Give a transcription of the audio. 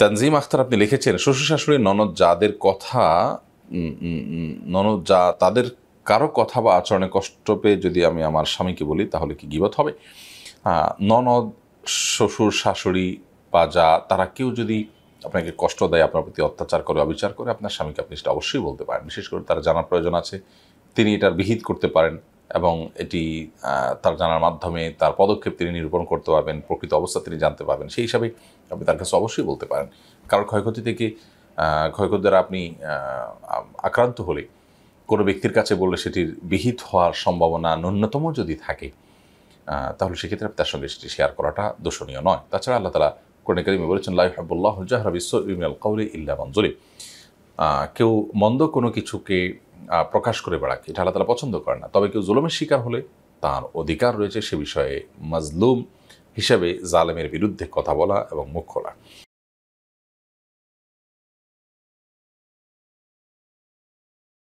তানজিম আখতার আপনি লিখেছেন শ্বশুর শাশুড়ি ননদ যাদের কথা ননদ যা তাদের কারও কথা বা আচরণে কষ্ট পেয়ে যদি আমি আমার স্বামীকে বলি, তাহলে কি গিবত হবে? ননদ শ্বশুর শাশুড়ি বা যা, তারা কেউ যদি আপনাকে কষ্ট দেয়, আপনার প্রতি অত্যাচার করে, অবিচার করে, আপনার স্বামীকে আপনি সেটা অবশ্যই বলতে পারেন। বিশেষ করে তার জানার প্রয়োজন আছে, তিনি এটার বিহিত করতে পারেন। এবং এটি তার জানার মাধ্যমে তার পদক্ষেপ তিনি নিরূপণ করতে পারবেন, প্রকৃত অবস্থা তিনি জানতে পারবেন। সেই হিসাবে আপনি তার কাছে অবশ্যই বলতে পারেন। কারণ ক্ষয়ক্ষতি থেকে ক্ষয়ক্ষতি দ্বারা আপনি আক্রান্ত হলে, কোনো ব্যক্তির কাছে বললে সেটির বিহিত হওয়ার সম্ভাবনা ন্যূনতম যদি থাকে তাহলে সেক্ষেত্রে তার সঙ্গে সেটি শেয়ার করাটা দোষণীয় নয়। তাছাড়া আল্লাহ তালা কোরআন কারিমে বলেছেন লাইফ হাবুল্লাহ বিশ্ব ইমিনাল কাউলি ইল্লা মঞ্জুরি কেউ মন্দ কোনো কিছুকে প্রকাশ করে বেড়াক, এটা আল্লাহ তালা পছন্দ করে না। তবে কেউ জুলুমের শিকার হলে তার অধিকার রয়েছে সে বিষয়ে মজলুম হিসাবে জালেমের বিরুদ্ধে কথা বলা এবং মুখ খোলা।